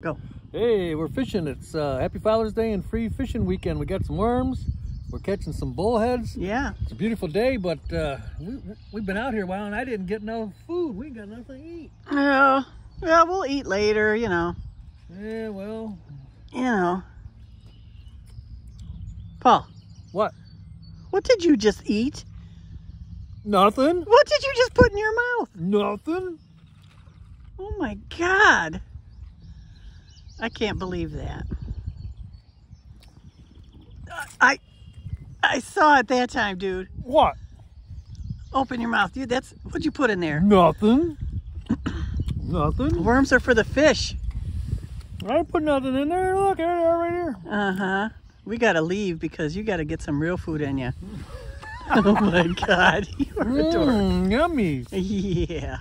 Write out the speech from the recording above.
Go. Hey, we're fishing. It's uh, Happy Father's Day and free fishing weekend. We got some worms. We're catching some bullheads. Yeah. It's a beautiful day, but uh, we, we've been out here a while and I didn't get no food. We ain't got nothing to eat. Oh, yeah, we'll eat later, you know. Yeah, well, You know. Paul, what? what did you just eat? Nothing. What did you just put in your mouth? Nothing. Oh my God. I can't believe that. I I saw it that time, dude. What? Open your mouth. Dude, that's what'd you put in there? Nothing. nothing. Worms are for the fish. I didn't put nothing in there. Look, there they are right here. Uh-huh. We gotta leave because you gotta get some real food in you. oh my God. You are adorable. Mmm, yummy. Yeah.